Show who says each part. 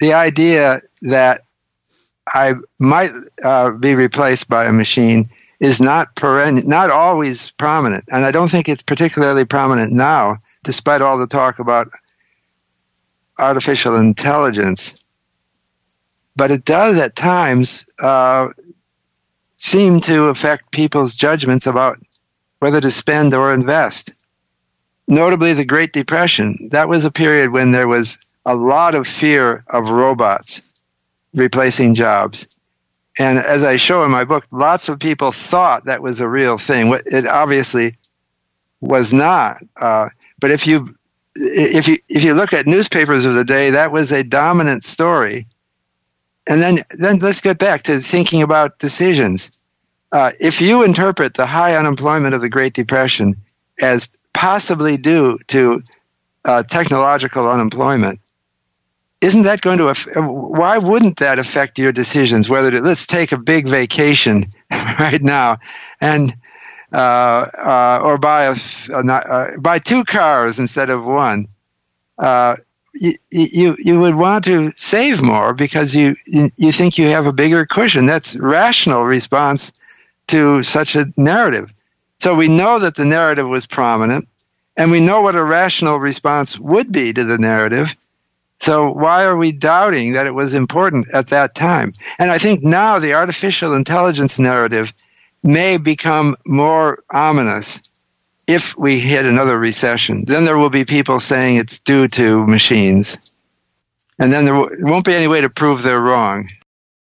Speaker 1: the idea that I might uh, be replaced by a machine is not peren- not always prominent, and I don't think it's particularly prominent now, despite all the talk about artificial intelligence. But it does at times uh, seem to affect people's judgments about whether to spend or invest. Notably, the Great Depression. That was a period when there was a lot of fear of robots replacing jobs. And as I show in my book, lots of people thought that was a real thing. It obviously was not. Uh, but if you if you if you look at newspapers of the day, that was a dominant story. And then then let's get back to thinking about decisions. Uh, if you interpret the high unemployment of the Great Depression as possibly due to uh, technological unemployment, isn't that going to why wouldn't that affect your decisions whether to let's take a big vacation right now and uh, uh, or buy a, uh, buy two cars instead of one uh, you, you you would want to save more because you you think you have a bigger cushion. That's rational response to such a narrative. So we know that the narrative was prominent and we know what a rational response would be to the narrative so why are we doubting that it was important at that time? And I think now the artificial intelligence narrative may become more ominous if we hit another recession. Then there will be people saying it's due to machines. And then there won't be any way to prove they're wrong.